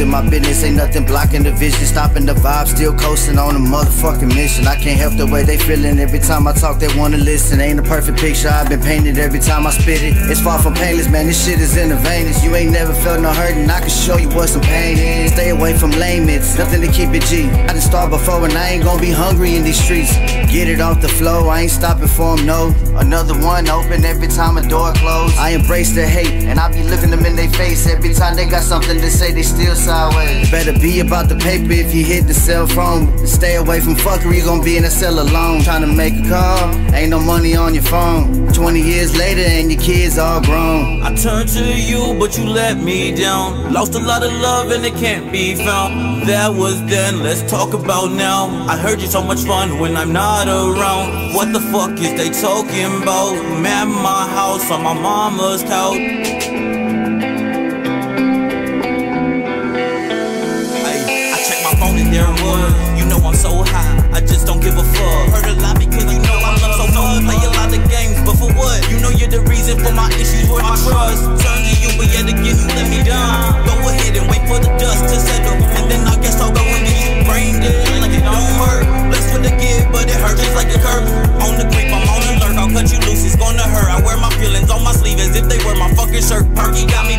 in my business. Ain't nothing blocking the vision, stopping the vibe. Still coasting on a motherfucking mission. I can't help the way they feeling every time I talk. They wanna listen. Ain't a perfect picture I've been painted every time I spit it. It's far from painless, man. This shit is in the veins. You ain't never felt no hurting. I can show you what some pain is. Stay away from laments. Nothing to keep it G. I done starved before and I ain't gonna be hungry in these streets. Get it off the flow. I ain't stopping for them, no. Another one open every time a door closed. I embrace the hate and I be looking them in their face every time they got something to say. They still sideways. Better be about the paper if you hit the cell phone. Stay away from fuckery. You gon' be in a cell alone. Trying to make a call. Ain't no money on your phone. 20 years later and your kids all grown. I turned to you, but you let me down. Lost a lot of love and it can't be found. That was then, let's talk about now. I heard you so much fun when I'm not around. What the fuck is they talking about? Man, my house on my mama's couch. There was. You know I'm so high, I just don't give a fuck. Heard a lot because you know I love so much. Play a lot of games, but for what? You know you're the reason for my issues, worth my trust. Turn to you, but yet again you let me down. Go ahead and wait for the dust to settle, and then I guess I'll go and get you brain dead. Like it don't hurt. Blessed with the gift, but it hurts just like a curse. On the creep, I'm on alert. I'll cut you loose, it's gonna hurt. I wear my feelings on my sleeve as if they were my fucking shirt. Perky got me